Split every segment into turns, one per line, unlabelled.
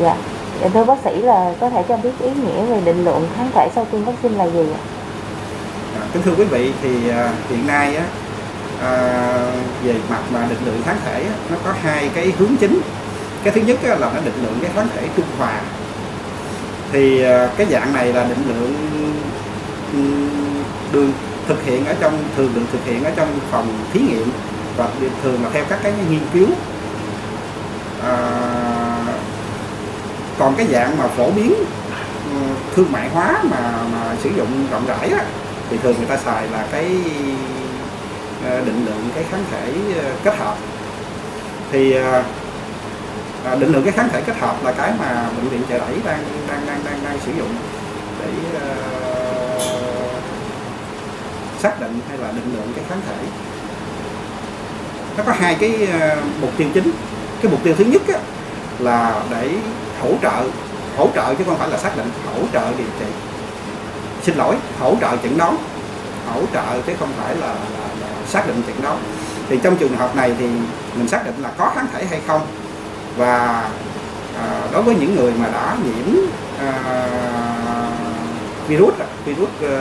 Dạ. dạ thưa bác sĩ là có thể cho biết ý nghĩa về định lượng kháng thể sau tiêm vaccine là gì ạ?
À, kính thưa quý vị thì uh, hiện nay á, uh, về mặt mà định lượng kháng thể á, nó có hai cái hướng chính cái thứ nhất á, là nó định lượng cái kháng thể trung hòa thì uh, cái dạng này là định lượng được thực hiện ở trong thường được thực hiện ở trong phòng thí nghiệm và thường là theo các cái nghiên cứu à, còn cái dạng mà phổ biến ừ, thương mại hóa mà mà sử dụng rộng rãi á, thì thường người ta xài là cái ờ, định lượng cái kháng thể ờ, kết hợp. Thì ờ, à, định lượng cái kháng thể kết hợp là cái mà bệnh viện chợ đẩy đang đang đang đang đang sử dụng để xác định hay là định lượng cái kháng thể. Nó có hai cái mục tiêu chính. Cái mục tiêu thứ nhất á, là để hỗ trợ hỗ trợ chứ không phải là xác định hỗ trợ điều trị. Xin lỗi hỗ trợ chẩn đoán hỗ trợ chứ không phải là, là, là xác định chẩn đoán thì trong trường hợp này thì mình xác định là có kháng thể hay không? Và à, đối với những người mà đã nhiễm à, virus virus ờ,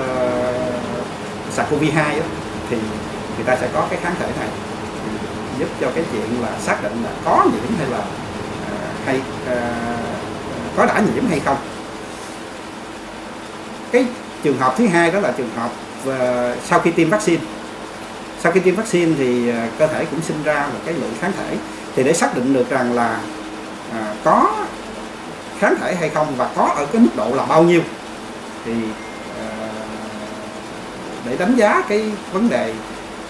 uh, SARS-CoV-2 thì người ta sẽ có cái kháng thể này. Giúp cho cái chuyện là xác định là có nhiễm hay là hay ờ, có đã nhiễm hay không? Cái trường hợp thứ hai đó là trường hợp sau khi tiêm vaccine. Sau khi tiêm vaccine thì ờ, cơ thể cũng sinh ra một cái lượng kháng thể. Thì để xác định được rằng là à, có kháng thể hay không và có ở cái mức độ là bao nhiêu thì à, để đánh giá cái vấn đề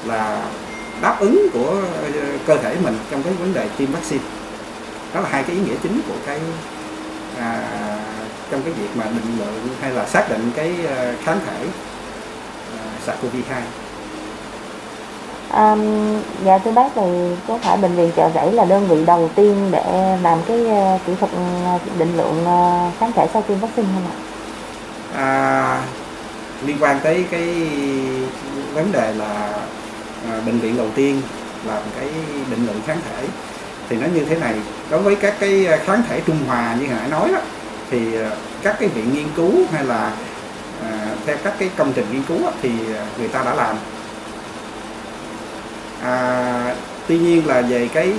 là đáp ứng của cơ thể mình trong cái vấn đề tiêm vaccine đó là hai cái ý nghĩa chính của cái à, trong cái việc mà định lượng hay là xác định cái ờ, kháng thể à, SARS-CoV-2
À, dạ thưa bác thì có phải bệnh viện chợ rẫy là đơn vị đầu tiên để làm cái ờ, kỹ thuật ờ, định lượng kháng thể sau tiêm vaccine không ạ?
à, liên quan tới cái vấn đề là à, bệnh viện đầu tiên làm cái định lượng kháng thể thì nó như thế này đối với các cái à, kháng thể trung hòa như hồi nãy nói đó thì à, các cái viện nghiên cứu hay là à, theo các cái công trình nghiên cứu đó, thì à, người ta đã làm. À, tuy nhiên là về cái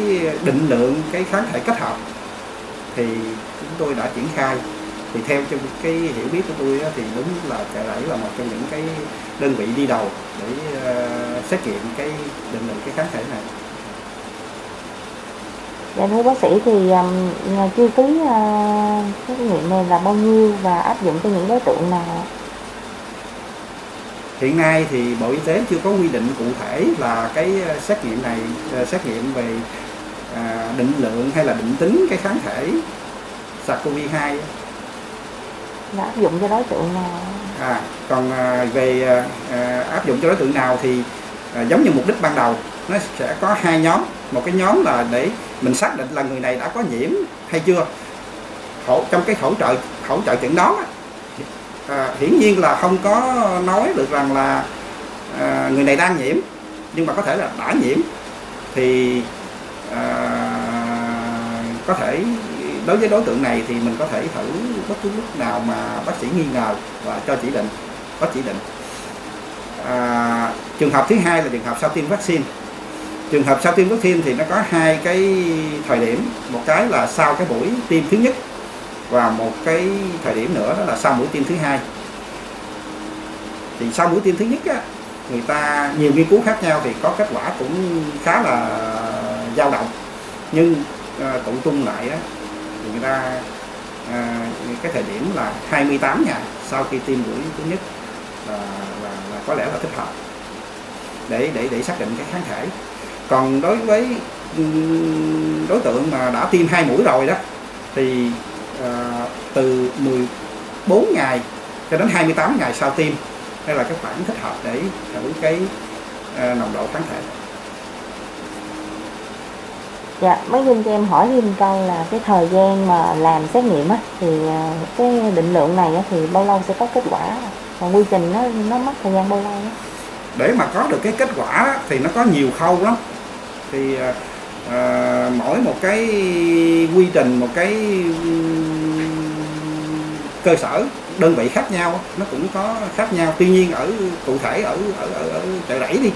định lượng cái kháng thể kết hợp thì chúng tôi đã triển khai. Thì theo trong cái hiểu biết của tôi đó, thì đúng là chợ rẫy là một trong những cái đơn vị đi đầu để uh, xét nghiệm cái định lượng cái kháng thể này.
Dạ thưa bác sĩ thì um, chi phí uh, xét nghiệm này là bao nhiêu và áp dụng cho những đối tượng nào ạ?
hiện nay thì bộ y tế chưa có quy định cụ thể là cái ờ, xét nghiệm này ờ, xét nghiệm về à, định lượng hay là định tính cái kháng thể SARS-CoV-2
Là áp dụng cho đối tượng nào?
À, còn à, về à, áp dụng cho đối tượng nào thì à, giống như mục đích ban đầu nó sẽ có hai nhóm. Một cái nhóm là để mình xác định là người này đã có nhiễm hay chưa. Hỗ trong cái hỗ trợ hỗ trợ chẩn đoán á, à, hiển nhiên là không có nói được rằng là à, người này đang nhiễm nhưng mà có thể là đã nhiễm. Thì à, có thể đối với đối tượng này thì mình có thể thử bất cứ lúc nào mà bác sĩ nghi ngờ và cho chỉ định có chỉ định. À, trường hợp thứ hai là trường hợp sau tiêm vaccine trường hợp sau tiêm vaccine thì nó có hai cái thời điểm. Một cái là sau cái buổi tiêm thứ nhất và một cái thời điểm nữa đó là sau mũi tiêm thứ hai. Thì sau mũi tiêm thứ nhất á, người ta nhiều nghiên cứu khác nhau thì có kết quả cũng khá là dao động. Nhưng à, tụ trung lại á, thì người ta à, cái thời điểm là 28 ngày sau khi tiêm mũi thứ nhất là, là, là có lẽ là thích hợp để để để xác định cái kháng thể còn đối với đối tượng mà đã tiêm hai mũi rồi đó thì à, từ 14 ngày cho đến 28 ngày sau tiêm đây là cái khoảng thích hợp để thử cái à, nồng độ kháng thể
Dạ, mới xin cho em hỏi thêm câu là cái thời gian mà làm xét nghiệm á thì à, cái định lượng này á, thì bao lâu sẽ có kết quả? Còn quy trình nó nó mất thời gian bao lâu á?
để mà có được cái kết quả á, thì nó có nhiều khâu lắm thì à, à, mỗi một cái quy trình một cái cơ sở đơn vị khác nhau nó cũng có khác nhau. Tuy nhiên ở cụ thể ở ở ở, ở chợ rẫy đi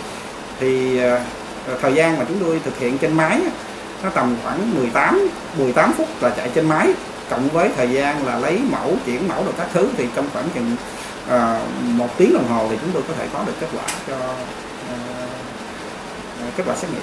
thì à, à thời gian mà chúng tôi thực hiện trên máy nó tầm khoảng 18 18 phút là chạy trên máy cộng với thời gian là lấy mẫu chuyển mẫu đồ các thứ thì trong khoảng chừng à, một tiếng đồng hồ thì chúng tôi có thể có được kết quả cho à, à kết quả xét nghiệm.